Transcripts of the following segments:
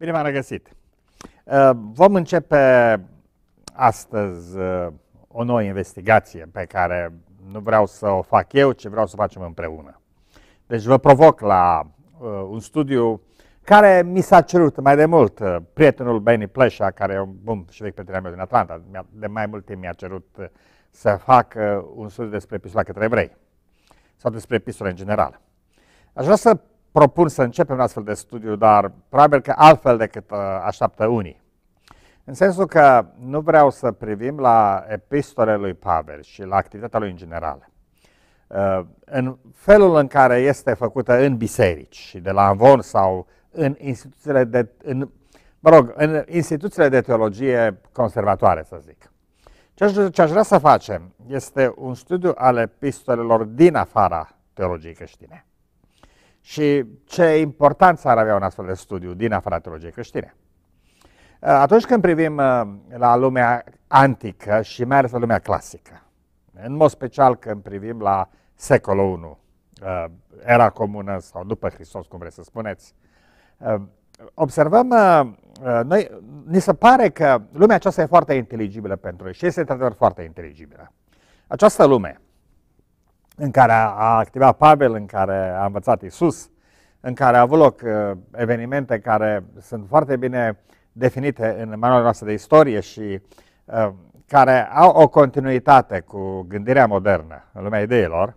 Bine v-am regăsit! Uh, vom începe astăzi uh, o nouă investigație pe care nu vreau să o fac eu, ci vreau să o facem împreună. Deci vă provoc la uh, un studiu care mi s-a cerut mai de mult. Prietenul Benny Plesha, care e un bun și vechi prieten meu din Atlanta, de mai mult timp mi-a cerut să fac un studiu despre epistola către evrei sau despre epistole în general. Aș vrea să propun să începem un astfel de studiu, dar probabil că altfel decât uh, așteaptă unii. În sensul că nu vreau să privim la epistole lui Pavel și la activitatea lui în general. Uh, în felul în care este făcută în biserici și de la Anvon sau în instituțiile de, în, mă rog, în instituțiile de teologie conservatoare, să zic. Ce aș, ce aș vrea să facem este un studiu al epistolelor din afara teologiei creștine. Și ce importanță ar avea un astfel de studiu din afara teologiei creștine? Uh, atunci când privim uh, la lumea antică și mai ales la lumea clasică, în mod special când privim la secolul I, uh, era comună sau după Hristos, cum vreți să spuneți, observăm, noi, ni se pare că lumea aceasta e foarte inteligibilă pentru noi și este într-adevăr foarte inteligibilă. Această lume, în care a activat Pavel, în care a învățat Isus, în care a avut loc uh, evenimente care sunt foarte bine definite în manualul noastră de istorie și uh, care au o continuitate cu gândirea modernă în lumea ideilor,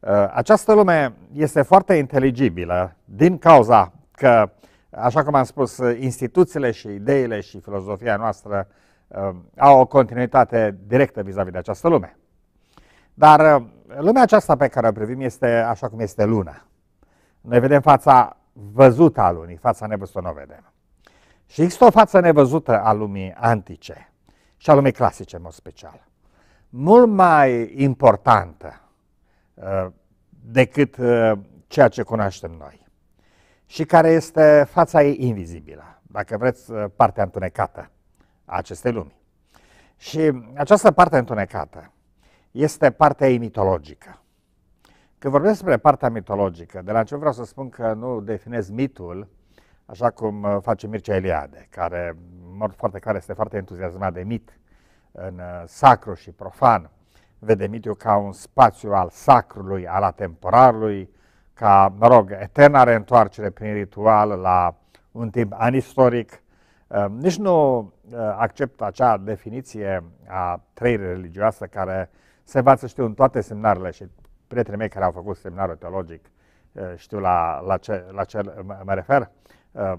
uh, această lume este foarte inteligibilă din cauza că, așa cum am spus, instituțiile și ideile și filozofia noastră uh, au o continuitate directă vis-a-vis -vis de această lume. Dar uh, lumea aceasta pe care o privim este așa cum este luna. Noi vedem fața văzută a lunii, fața nevăzută nu o vedem. Și există o față nevăzută a lumii antice și a lumii clasice în mod special. Mult mai importantă uh, decât uh, ceea ce cunoaștem noi. Și care este fața ei invizibilă, dacă vreți, uh, partea întunecată a acestei lumi. Și această parte întunecată este partea ei mitologică. Când vorbesc despre partea mitologică, de la început vreau să spun că nu definez mitul așa cum uh, face Mircea Eliade, care, în mod foarte clar, este foarte entuziasmat de mit în uh, sacru și profan. Vede mitul ca un spațiu al sacrului, al atemporarului, ca, mă rog, eterna reîntoarcere prin ritual la un timp anistoric. Uh, nici nu accept acea definiție a trăirii religioasă care se învață, știu, în toate seminarele și prietenii mei care au făcut seminarul teologic eh, știu la, la, ce, la ce mă refer, eh,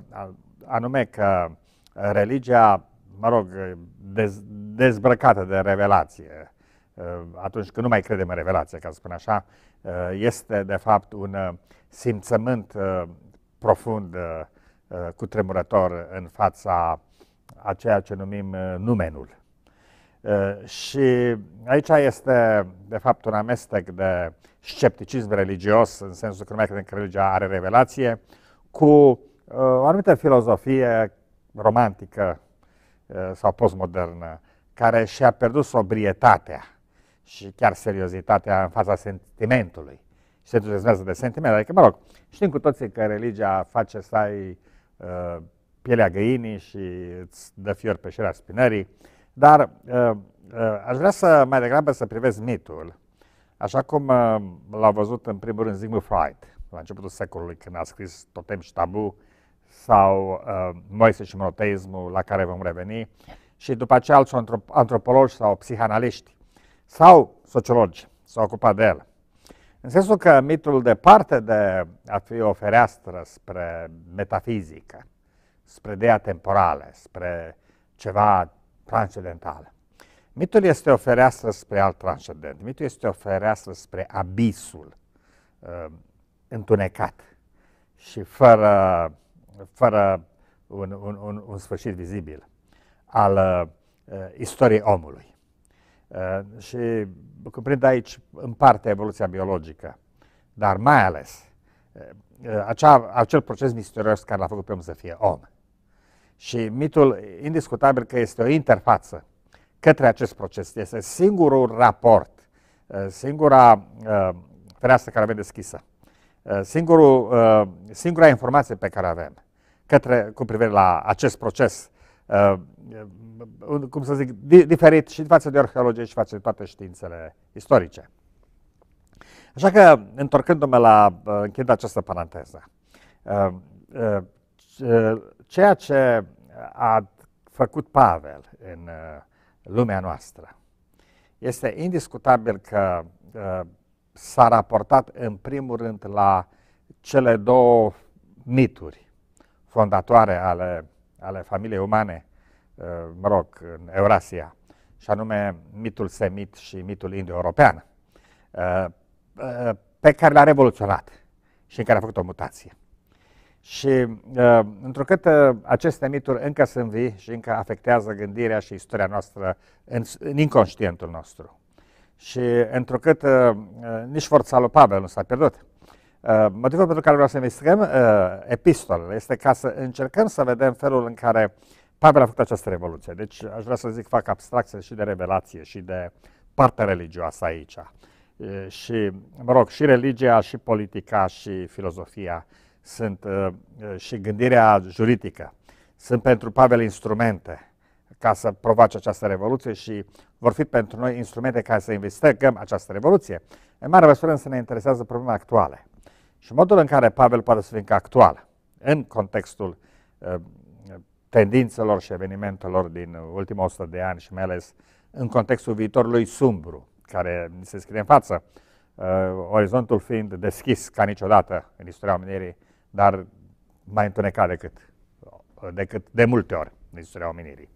anume că religia, mă rog, dez, dezbrăcată de revelație, eh, atunci când nu mai credem în revelație, ca să spun așa, este de fapt un simțământ profund, cutremurător în fața a ceea ce numim numenul. Uh, și aici este, de fapt, un amestec de scepticism religios, în sensul că nu mai credem că religia are revelație, cu uh, o anumită filozofie romantică uh, sau postmodernă, care și-a pierdut sobrietatea și chiar seriozitatea în fața sentimentului. Și se entuziasmează de sentiment. Adică, mă rog, știm cu toții că religia face să ai uh, pielea găinii și îți dă fior pe șirea spinării, dar uh, uh, aș vrea să mai degrabă să privesc mitul, așa cum uh, l-a văzut în primul rând Sigmund Freud, la începutul secolului, când a scris Totem și Tabu, sau uh, Moise și monoteismul, la care vom reveni, și după aceea alți antropologi sau psihanaliști sau sociologi s-au ocupat de el. În sensul că mitul, departe de a fi o fereastră spre metafizică, spre ideea temporale, spre ceva transcendentală. Mitul este o fereastră spre alt transcendent. Mitul este o fereastră spre abisul uh, întunecat și fără, fără un, un, un, un sfârșit vizibil al uh, istoriei omului. Uh, și cuprind aici în parte evoluția biologică, dar mai ales uh, acea, acel proces misterios care l-a făcut pe om să fie om. Și mitul, indiscutabil că este o interfață către acest proces. Este singurul raport, uh, singura uh, fereastră care avem deschisă, uh, singurul, singura informație pe care avem către, cu privire la acest proces, uh, cum să zic, diferit și față de arheologie și față de toate științele istorice. Așa că, întorcându-mă la închid această paranteză, ceea ce a făcut Pavel în lumea noastră este indiscutabil că s-a raportat în primul rând la cele două mituri fondatoare ale, ale familiei umane, uh, mă rog, în Eurasia, și anume mitul semit și mitul indo-european, uh, uh, pe care l-a revoluționat și în care a făcut o mutație. Și întrucât aceste mituri încă sunt vii și încă afectează gândirea și istoria noastră în, în inconștientul nostru, și întrucât uh, nici forța lui Pavel nu s-a pierdut. Uh, motivul pentru care vreau să investigăm uh, epistolele este ca să încercăm să vedem felul în care Pavel a făcut această revoluție. Deci aș vrea să zic, fac abstracție și de revelație și de partea religioasă aici. Uh, și, mă rog, și religia, și politica, și filozofia sunt, uh, și gândirea juridică sunt pentru Pavel instrumente ca să provoace această revoluție și vor fi pentru noi instrumente ca să investigăm această revoluție. În mare măsură să ne interesează probleme actuale și modul în care Pavel poate să fie încă actual în contextul uh, tendințelor și evenimentelor din ultimul 100 de ani și mai ales în contextul viitorului sumbru care ni se scrie în față, uh, orizontul fiind deschis ca niciodată în istoria omenirii, dar mai întunecat decât, decât de multe ori în istoria omenirii.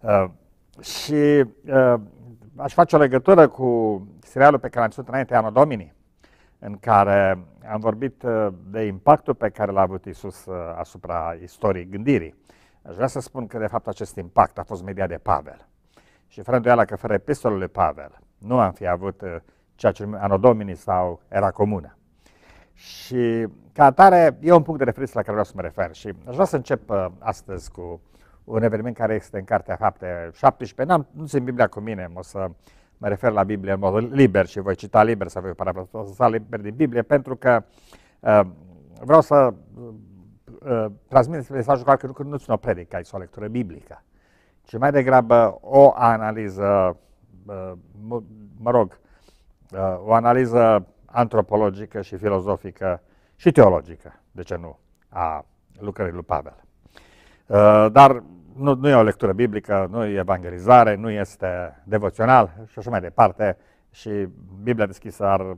Uh, și uh, aș face o legătură cu serialul pe care am ținut înainte, Anno Domini, în care am vorbit uh, de impactul pe care l-a avut Isus uh, asupra istoriei gândirii. Aș vrea să spun că, de fapt, acest impact a fost mediat de Pavel. Și fără îndoială că fără epistolul lui Pavel nu am fi avut uh, ceea ce Anno Domini sau era comună. Și ca atare, e un punct de referință la care vreau să mă refer și aș vrea să încep uh, astăzi cu un eveniment care este în Cartea Fapte 17. N-am, nu sunt Biblia cu mine, o să mă refer la Biblie în mod liber și voi cita liber să voi parafraza liber din Biblie, pentru că uh, vreau să uh, uh transmit mesajul că nu, nu țin o predică, aici o lectură biblică, ci mai degrabă o analiză, uh, mă, mă rog, uh, o analiză antropologică și filozofică și teologică, de ce nu, a lucrării lui Pavel. Uh, dar nu, nu e o lectură biblică, nu e evangelizare, nu este devoțional și așa mai departe și Biblia deschisă ar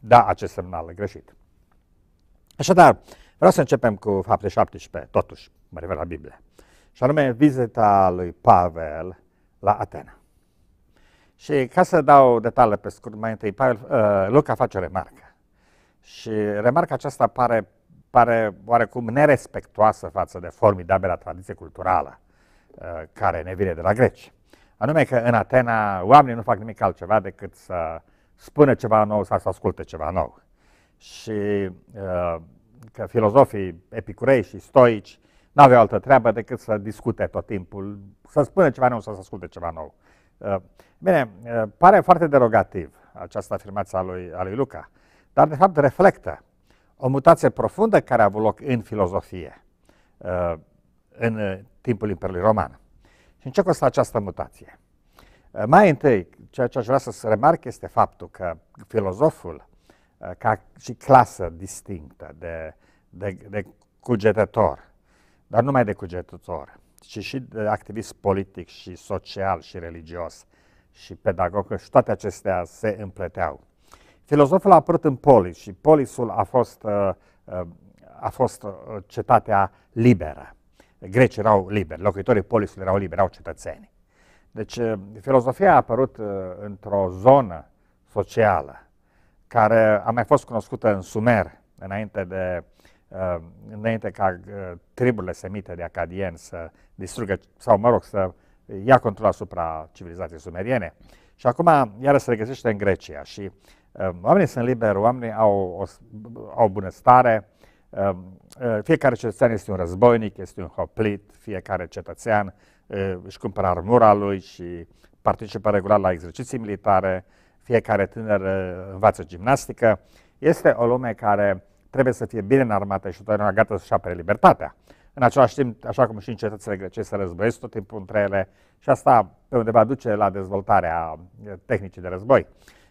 da acest semnal greșit. Așadar, vreau să începem cu fapte 17, totuși, mă refer la Biblie. Și anume vizita lui Pavel la Atena. Și ca să dau detalii pe scurt, mai întâi, Pavel, uh, Luca face o remarcă. Și remarca aceasta pare pare oarecum nerespectoasă față de formidabila tradiție culturală uh, care ne vine de la greci. Anume că în Atena oamenii nu fac nimic altceva decât să spună ceva nou sau să asculte ceva nou. Și uh, că filozofii epicurei și stoici nu aveau altă treabă decât să discute tot timpul, să spună ceva nou sau să asculte ceva nou. Uh, bine, pare foarte derogativ această afirmație a lui, a lui Luca, dar de fapt reflectă o mutație profundă care a avut loc în filozofie uh, în uh, timpul Imperiului Roman. Și în ce costă această mutație? Uh, mai întâi, ceea ce aș vrea să se remarc este faptul că filozoful, ca și clasă distinctă de, de, de cugetător, dar nu numai de cugetător, ci și de activist politic și social și religios și pedagog, și toate acestea se împleteau. Filozoful a apărut în Polis și Polisul a fost, uh, uh, a fost uh, cetatea liberă. Grecii erau liberi, locuitorii Polisului erau liberi, erau cetățeni. Deci filozofia a apărut într-o zonă socială care a mai fost cunoscută în Sumer înainte, de, înainte ca triburile semite de acadieni să distrugă, sau mă rog, să ia control asupra civilizației sumeriene. Și acum iară se regăsește în Grecia și Ehm, oamenii sunt liberi, oamenii au, o, au bunăstare, ehm, fiecare cetățean este un războinic, este un hoplit, fiecare cetățean își cumpără armura lui și participă regulat la exerciții militare, fiecare tânăr învață gimnastică. Este o lume care trebuie să fie bine înarmată și totdeauna gata să-și apere libertatea. În același timp, așa cum și în cetățile grecești se războiesc tot timpul între ele și asta pe undeva duce la dezvoltarea tehnicii de război.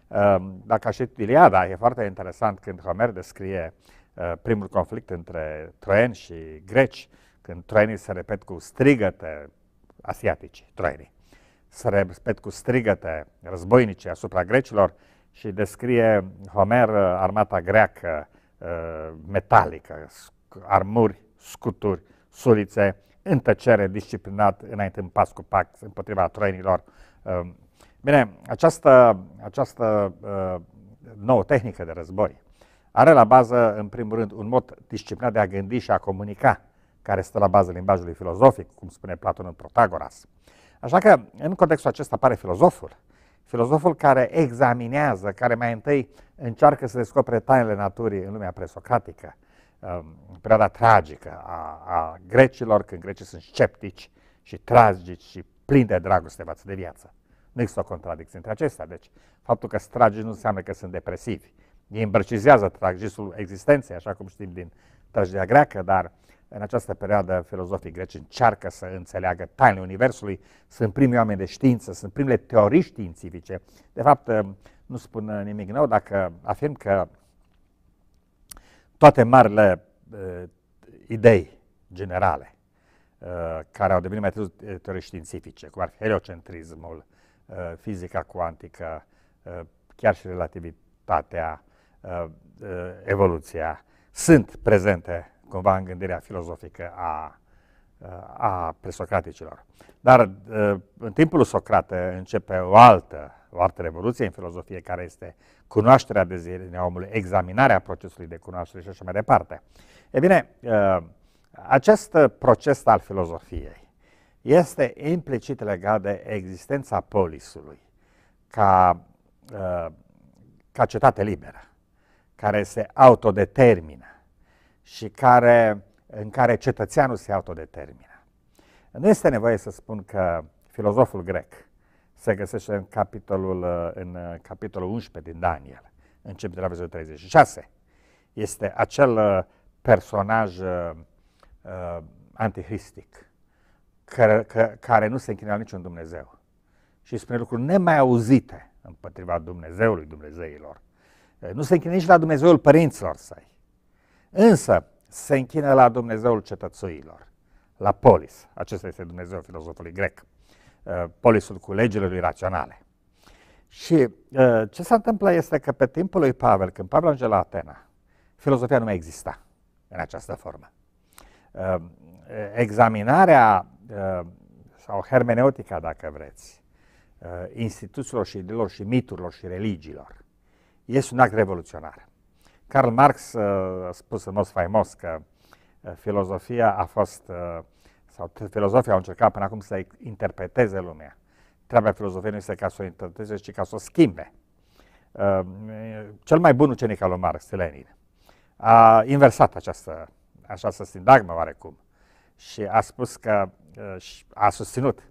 Ehm, dacă și Iliada, e foarte interesant când Homer descrie primul conflict între troieni și greci, când troienii se repet cu strigăte asiatici, troienii, se repet cu strigăte războinice asupra grecilor și descrie Homer armata greacă metalică, armuri, scuturi, sulițe, în tăcere, disciplinat, înainte în pas cu pact, împotriva troienilor. Ehm, bine, această, această uh, nouă tehnică de război are la bază, în primul rând, un mod disciplinat de a gândi și a comunica, care stă la bază limbajului filozofic, cum spune Platon în Protagoras. Așa că, în contextul acesta apare filozoful, filozoful care examinează, care mai întâi încearcă să descopere tainele naturii în lumea presocratică, în perioada tragică a, a grecilor, când grecii sunt sceptici și tragici și plini de dragoste față de viață. Nu există o contradicție între acestea. Deci, faptul că sunt tragici nu înseamnă că sunt depresivi. Ei îmbrăcizează tragisul existenței, așa cum știm din tragedia greacă, dar în această perioadă filozofii greci încearcă să înțeleagă tainele Universului, sunt primii oameni de știință, sunt primele teorii științifice. De fapt, nu spun nimic nou dacă afirm că toate marile uh, idei generale uh, care au devenit mai târziu teorii științifice, cum ar fi heliocentrismul, uh, fizica cuantică, uh, chiar și relativitatea, uh, uh, evoluția, sunt prezente cumva în gândirea filozofică a, uh, a presocraticilor. Dar uh, în timpul lui Socrate începe o altă, o altă revoluție în filozofie care este cunoașterea dezirinea omului, examinarea procesului de cunoaștere și așa mai departe. E bine, uh, acest proces al filozofiei este implicit legat de existența polisului ca, uh, ca cetate liberă, care se autodetermină și care, în care cetățeanul se autodetermină. Nu este nevoie să spun că filozoful grec se găsește în capitolul, în capitolul 11 din Daniel, începe de la versetul 36. Este acel uh, personaj uh, uh, antihristic care, că, care nu se închină la niciun Dumnezeu și spune lucruri nemai auzite împotriva Dumnezeului Dumnezeilor. Uh, nu se închină nici la Dumnezeul părinților săi. Însă se închină la Dumnezeul cetățuilor, la polis. Acesta este Dumnezeu filozofului grec. Uh, polisul cu legile lui raționale. Și uh, ce se întâmplă este că pe timpul lui Pavel, când Pavel ajunge la Atena, filozofia nu mai exista în această formă. Uh, examinarea sau hermeneutica, dacă vreți, instituțiilor și ideilor și miturilor și religiilor, este un act revoluționar. Karl Marx a spus în mod faimos că filozofia a fost sau filozofia au încercat până acum să interpreteze lumea. Treaba filozofiei nu este ca să o interpreteze, ci ca să o schimbe. Uh, cel mai bun ucenic al lui Marx, Lenin, a inversat această, această sindagmă oarecum și a spus că, uh, a susținut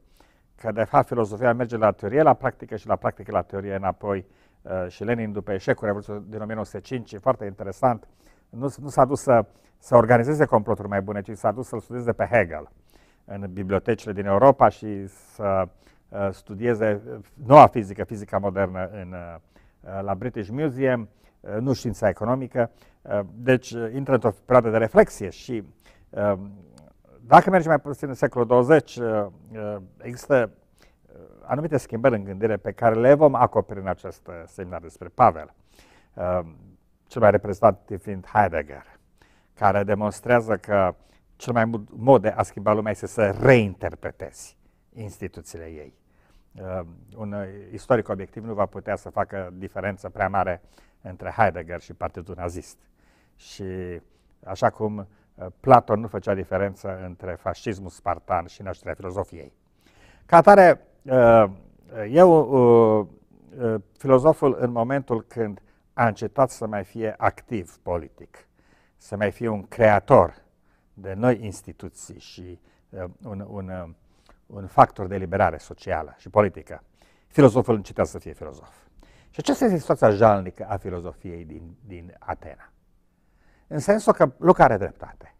că de fapt filozofia merge la teorie la practică și la practică la teorie înapoi uh, și Lenin după eșecul Revoluției din 1905, foarte interesant, nu, nu s-a dus să, să organizeze comploturi mai bune, ci s-a dus să-l studieze pe Hegel în bibliotecile din Europa și să uh, studieze noua fizică, fizica modernă în, uh, la British Museum, uh, nu știința economică. Deci intră într-o perioadă de reflexie și dacă mergem mai puțin în secolul 20, există anumite schimbări în gândire pe care le vom acoperi în acest seminar despre Pavel. Cel mai reprezentativ fiind Heidegger, care demonstrează că cel mai mult mod de a schimba lumea este să reinterpretezi instituțiile ei. Uh, un istoric obiectiv nu va putea să facă diferență prea mare între Heidegger și Partidul Nazist. Și așa cum uh, Platon nu făcea diferență între fascismul spartan și nașterea filozofiei. Ca atare, uh, eu, uh, uh, filozoful, în momentul când a încetat să mai fie activ politic, să mai fie un creator de noi instituții și uh, un, un, uh, un factor de liberare socială și politică, filozoful încetează să fie filozof. Și aceasta este situația jalnică a filozofiei din, din Atena. În sensul că Luca are dreptate.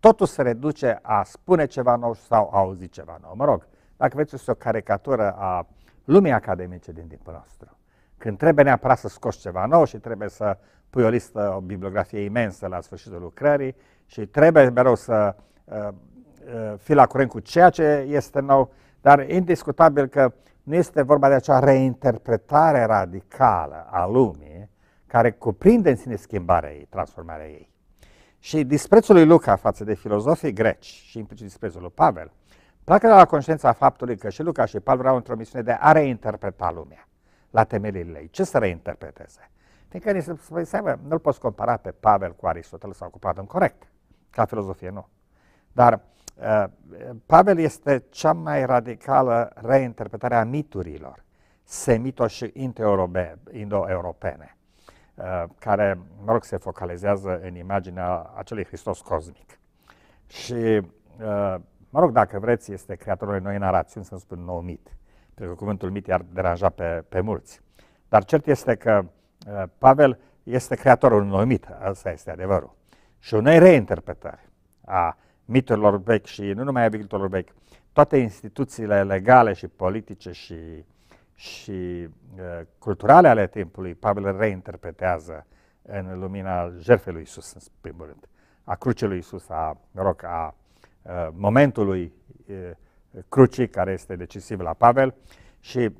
totul se reduce a spune ceva nou sau a auzi ceva nou. Mă rog, dacă veți este o caricatură a lumii academice din timpul nostru. Când trebuie neapărat să scoți ceva nou și trebuie să pui o listă, o bibliografie imensă la sfârșitul lucrării și trebuie mereu să uh, uh, fii la curent cu ceea ce este nou, dar indiscutabil că nu este vorba de acea reinterpretare radicală a lumii care cuprinde în sine schimbarea ei, transformarea ei. Și disprețul lui Luca față de filozofii greci și implicit disprețul lui Pavel, pleacă de la conștiința faptului că și Luca și Pavel erau într-o misiune de a reinterpreta lumea la temeliile ei. Ce să reinterpreteze? Fiindcă ni se spune, seama, nu-l poți compara pe Pavel cu Aristotel sau cu Platon corect, ca filozofie nu. Dar uh, Pavel este cea mai radicală reinterpretare a miturilor semito- și indo-europene, uh, care, mă rog, se focalizează în imaginea acelui Hristos cosmic. Și, uh, mă rog, dacă vreți, este creatorul noi narațiuni, să spun nou mit, pentru că cuvântul mit i-ar deranja pe, pe mulți. Dar cert este că uh, Pavel este creatorul unui nou mit, asta este adevărul, și unei reinterpretări a miturilor vechi și nu numai a miturilor vechi, toate instituțiile legale și politice și, și uh, culturale ale timpului, Pavel reinterpretează în lumina jertfei lui Isus, în primul rând, a crucii lui Isus, a, rog, a uh, momentului uh, crucii care este decisiv la Pavel și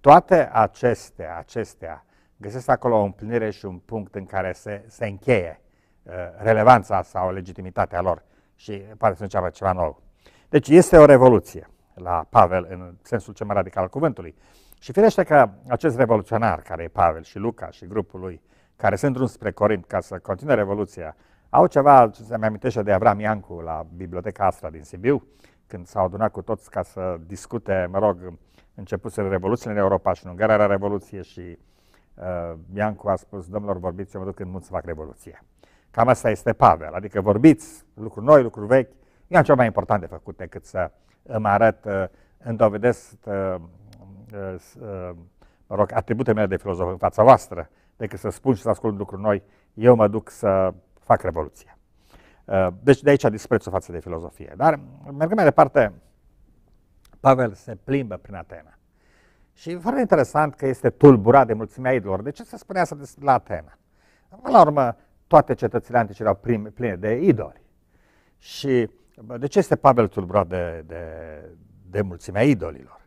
toate acestea, acestea găsesc acolo o împlinire și un punct în care se, se încheie uh, relevanța sau legitimitatea lor și pare să înceapă ceva nou. Deci este o revoluție la Pavel în sensul cel mai radical al cuvântului. Și firește că acest revoluționar, care e Pavel și Luca și grupul lui, care sunt drum spre Corint ca să continue revoluția, au ceva ce se mi amintește de Avram Iancu la Biblioteca Astra din Sibiu, când s-au adunat cu toți ca să discute, mă rog, începuse revoluțiile în Europa și în Ungaria era revoluție și uh, Iancu a spus, domnilor, vorbiți, eu mă duc în munți să fac revoluție. Cam asta este Pavel, adică vorbiți lucruri noi, lucruri vechi, eu am ceva mai important de făcut decât să îmi arăt, uh, îmi dovedesc, uh, uh, mă rog, atributele mele de filozof în fața voastră, decât să spun și să ascult lucruri noi, eu mă duc să fac revoluție. Deci de aici disprețul față de filozofie. Dar mergând mai departe, Pavel se plimbă prin Atena. Și e foarte interesant că este tulburat de mulțimea idolor. De ce se spunea asta la Atena? La urmă, toate cetățile antice erau pline de idoli. Și de ce este Pavel tulburat de, de, de mulțimea idolilor?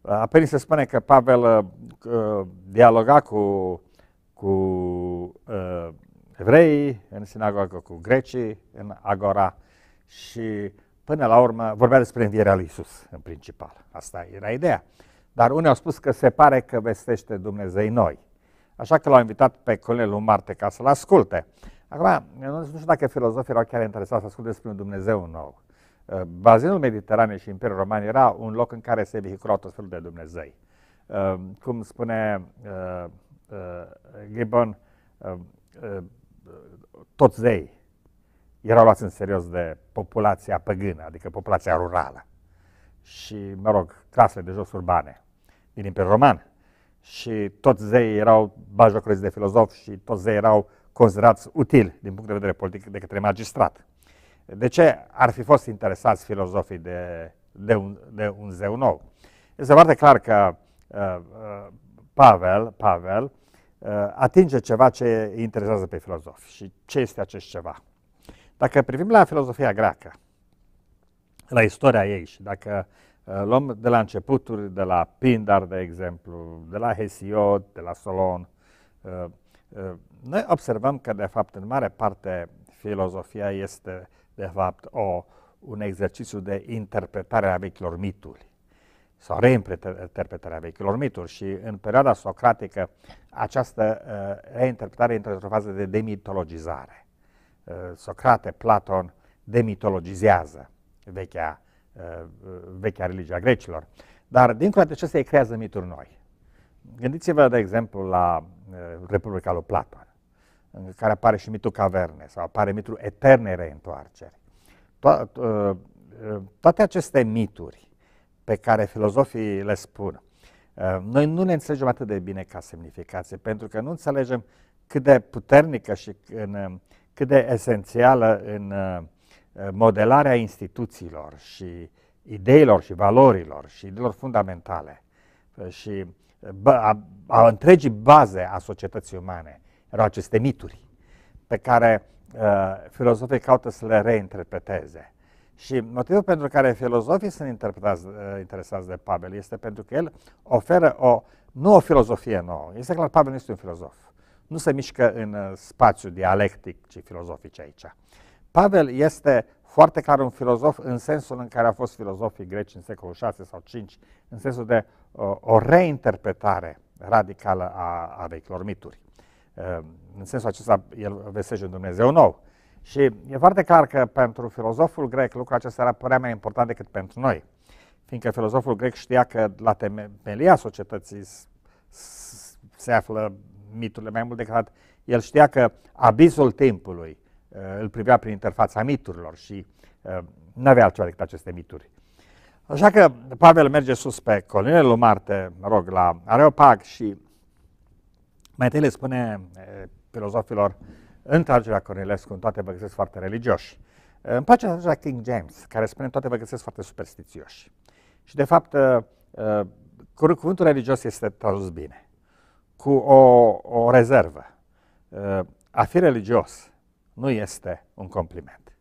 Apoi se spune că Pavel uh, dialoga cu, cu uh, evreii în sinagogă, cu grecii în agora și până la urmă vorbea despre învierea lui Isus în principal. Asta era ideea. Dar unii au spus că se pare că vestește Dumnezei noi. Așa că l-au invitat pe Corneliu Marte ca să-l asculte. Acum, nu știu dacă filozofii erau chiar interesați să asculte despre un Dumnezeu nou. Uh, bazinul Mediteranei și Imperiul Roman era un loc în care se vehiculau tot felul de Dumnezei. Uh, cum spune uh, Gibbon, toți zei erau luați în serios de populația păgână, adică populația rurală. Și, mă rog, clasele de jos urbane din Imperiul Roman. Și toți zeii erau bajocoriți de filozofi și toți zeii erau considerați utili din punct de vedere politic de către magistrat. De ce ar fi fost interesați filozofii de, de, un, de un zeu nou? Este foarte clar că uh, uh, Pavel, Pavel uh, atinge ceva ce îi interesează pe filozofi. Și ce este acest ceva? Dacă privim la filozofia greacă, la istoria ei și dacă uh, luăm de la începuturi, de la Pindar, de exemplu, de la Hesiod, de la Solon, uh, uh, noi observăm că, de fapt, în mare parte, filozofia este, de fapt, o, un exercițiu de interpretare a vechilor mituri sau reinterpretare a vechilor mituri și în perioada socratică această uh, reinterpretare intră într-o fază de demitologizare. Uh, Socrate, Platon demitologizează vechea, uh, vechea religie a grecilor. Dar dincolo de acestea ei creează mituri noi. Gândiți-vă, de exemplu, la uh, Republica lui Platon în care apare și mitul caverne sau apare mitul eternei reîntoarceri. To- uh, uh, toate aceste mituri pe care filozofii le spun, uh, noi nu le înțelegem atât de bine ca semnificație, pentru că nu înțelegem cât de puternică și în, cât de esențială în modelarea instituțiilor și ideilor și valorilor și ideilor fundamentale și a, a întregii baze a societății umane erau aceste mituri pe care uh, filozofii caută să le reinterpreteze. Și motivul pentru care filozofii sunt uh, interesați de Pavel este pentru că el oferă o, nu o filozofie nouă. Este clar, Pavel nu este un filozof. Nu se mișcă în uh, spațiu dialectic, ci filozofic aici. Pavel este foarte clar un filozof în sensul în care au fost filozofii greci în secolul 6 sau 5, în sensul de uh, o reinterpretare radicală a, a vechilor mituri. Uh, în sensul acesta, el vestește un Dumnezeu nou. Și e foarte clar că pentru filozoful grec lucrul acesta era părea mai important decât pentru noi. Fiindcă filozoful grec știa că la temelia societății se află miturile mai mult decât el știa că abisul timpului uh, îl privea prin interfața miturilor și uh, nu avea altceva decât aceste mituri. Așa că Pavel merge sus pe colinele lui Marte, mă rog, la Areopag și mai întâi le spune filozofilor în tragerea Cornilescu, în toate vă găsesc foarte religioși. Îmi place tragerea King James, care spune în toate vă găsesc foarte superstițioși. Și de fapt, cuvântul religios este tradus bine, cu o, o rezervă. A fi religios nu este un compliment.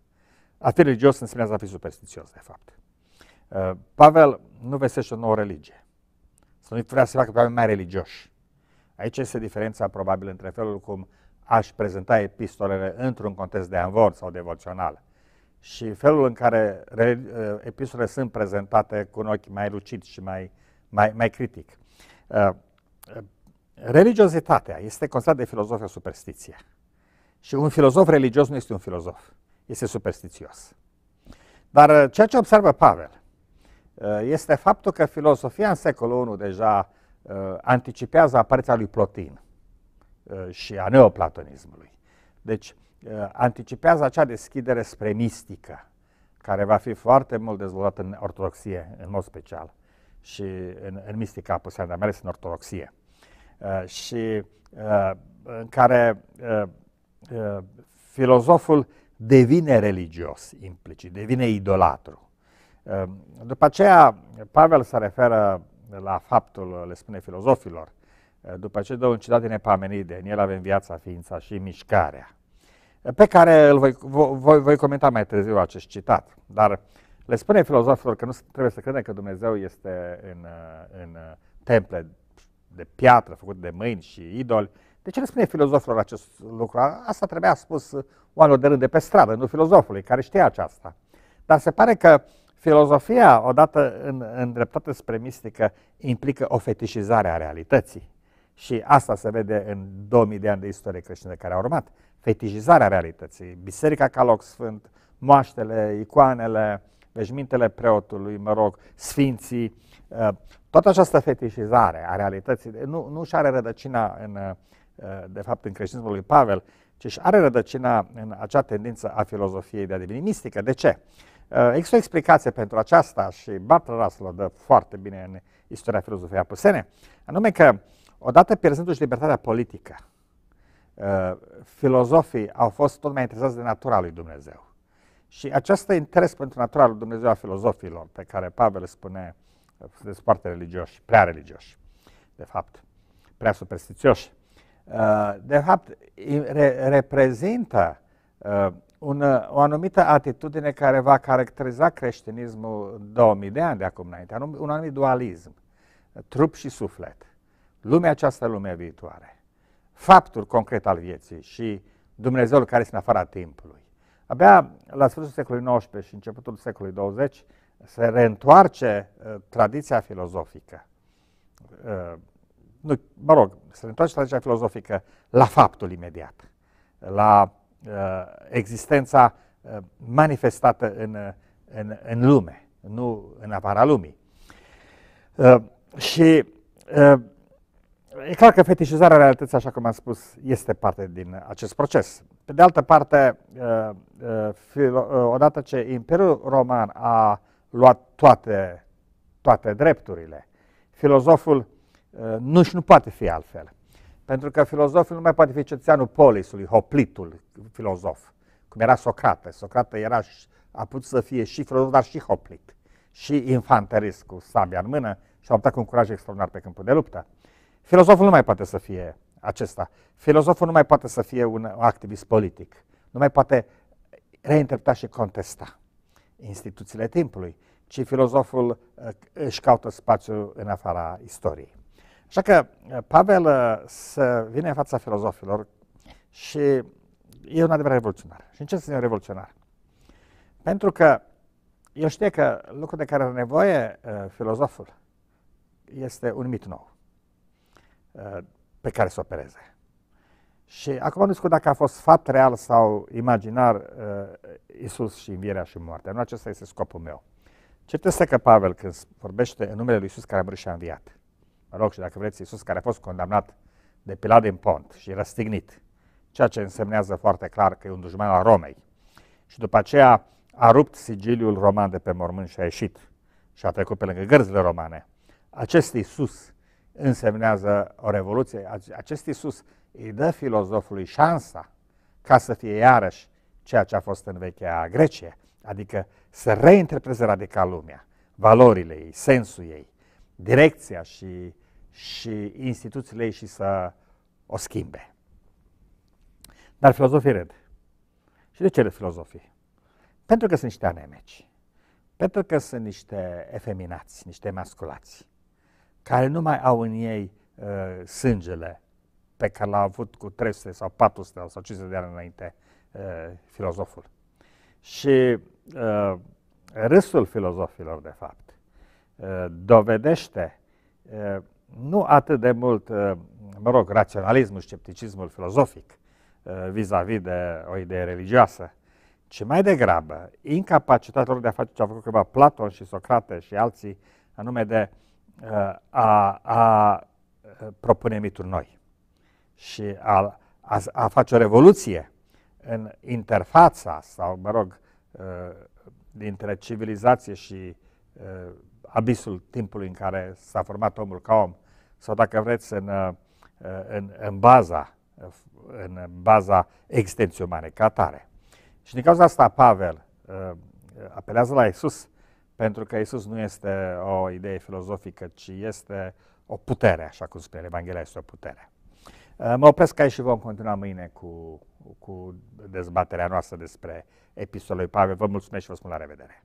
A fi religios înseamnă a fi superstițios, de fapt. Pavel nu vestește o nouă religie. Să nu vrea să facă pe oameni mai religioși. Aici este diferența probabil între felul cum aș prezenta epistolele într-un context de anvor sau devoțional și felul în care uh, epistolele sunt prezentate cu un ochi mai lucid și mai, mai, mai critic. Uh, religiozitatea este considerată de filozofia superstiție. Și un filozof religios nu este un filozof, este superstițios. Dar uh, ceea ce observă Pavel este faptul că filosofia în secolul I deja anticipează apariția lui Plotin Uh, și a neoplatonismului. Deci, uh, anticipează acea deschidere spre mistică, care va fi foarte mult dezvoltată în ortodoxie, în mod special, și în, în mistica apuseană, mai ales în ortodoxie. Uh, și în care filozoful devine religios implicit, devine idolatru. După aceea, Pavel se referă la faptul, le spune filozofilor, după ce dă un citat din Epamenide, în el avem viața, ființa și mișcarea, pe care îl voi, voi, voi comenta mai târziu acest citat. Dar le spune filozofilor că nu trebuie să credem că Dumnezeu este în, în temple de piatră făcute de mâini și idoli. De ce le spune filozofilor acest lucru? Asta trebuia spus oamenilor de rând de pe stradă, nu filozofului, care știa aceasta. Dar se pare că filozofia, odată în, în dreptate spre mistică, implică o fetișizare a realității. Și asta se vede în 2000 de ani de istorie creștină care au urmat. Fetișizarea realității, biserica ca loc sfânt, moaștele, icoanele, veșmintele preotului, mă rog, sfinții, uh, toată această fetișizare a realității nu, nu și are rădăcina în, uh, de fapt în creștinismul lui Pavel, ci și are rădăcina în acea tendință a filozofiei de a deveni mistică. De ce? Uh, există o explicație pentru aceasta și Bartol Russell o dă foarte bine în istoria filozofiei apusene, anume că Odată pierzându-și libertatea politică, uh, filozofii au fost tot mai interesați de natura lui Dumnezeu. Și acest interes pentru natura lui Dumnezeu a filozofilor, pe care Pavel spune, sunt foarte religioși, prea religioși, de fapt, prea superstițioși, uh, de fapt, reprezintă uh, un, o anumită atitudine care va caracteriza creștinismul 2000 de ani de acum înainte, un anumit dualism, trup și suflet lumea aceasta, lumea viitoare, faptul concret al vieții și Dumnezeul care este în afara timpului. Abia la sfârșitul secolului XIX și începutul secolului 20 se reîntoarce uh, tradiția filozofică. Uh, nu, mă rog, se reîntoarce tradiția filozofică la faptul imediat, la uh, existența uh, manifestată în, în, în lume, nu în afara lumii. Uh, și uh, E clar că fetișizarea realității, așa cum am spus, este parte din acest proces. Pe de altă parte, uh, uh, uh, odată ce Imperiul Roman a luat toate, toate drepturile, filozoful nu și nu poate fi altfel. Pentru că filozoful nu mai poate fi cetățeanul polisului, hoplitul filozof, cum era Socrate. Socrate era a putut să fie și filozof, dar și hoplit, și infanterist cu sabia în mână și a luptat cu un curaj extraordinar pe câmpul de luptă. Filozoful nu mai poate să fie acesta. Filozoful nu mai poate să fie un activist politic. Nu mai poate reinterpreta și contesta instituțiile timpului, ci filozoful uh, își caută spațiu în afara istoriei. Așa că uh, Pavel uh, să vine în fața filozofilor și e un adevărat revoluționar. Și în ce sens e un revoluționar? Pentru că el știe că lucrul de care are nevoie filozoful este un mit nou pe care să opereze. Și acum nu discut dacă a fost fapt real sau imaginar uh, Isus și învierea și moartea. Nu acesta este scopul meu. Ce este că Pavel, când vorbește în numele lui Isus care a murit și a înviat, mă rog, și dacă vreți, Isus care a fost condamnat de Pilat din Pont și răstignit, ceea ce însemnează foarte clar că e un dușman al Romei. Și după aceea a rupt sigiliul roman de pe mormânt și a ieșit și a trecut pe lângă gărzile romane. Acest Isus însemnează o revoluție. Acest Isus îi dă filozofului șansa ca să fie iarăși ceea ce a fost în vechea Grecie, adică să reinterpreteze radical lumea, valorile ei, sensul ei, direcția și, și instituțiile ei și să o schimbe. Dar filozofii red. Și de ce râd filozofii? Pentru că sunt niște anemeci. Pentru că sunt niște efeminați, niște masculați, care nu mai au în ei uh, sângele pe care l-a avut cu 300 sau 400 sau 500 de ani înainte uh, filozoful. Și uh, râsul filozofilor, de fapt, uh, dovedește uh, nu atât de mult, uh, mă rog, raționalismul, scepticismul filozofic uh, vis-a-vis de o idee religioasă, ci mai degrabă incapacitatea lor de a face ce a făcut câteva Platon și Socrate și alții, anume de uh, a, a propune mituri noi. Și a, a, a face o revoluție în interfața sau, mă rog, uh, dintre civilizație și uh, abisul timpului în care s-a format omul ca om, sau dacă vreți, în, uh, în, în baza în baza existenței umane, ca atare. Și din cauza asta Pavel apelează la Isus, pentru că Isus nu este o idee filozofică, ci este o putere, așa cum spune Evanghelia, este o putere. Uh, mă opresc aici și vom continua mâine cu, cu dezbaterea noastră despre epistolul lui Pavel. Vă mulțumesc și vă spun la revedere.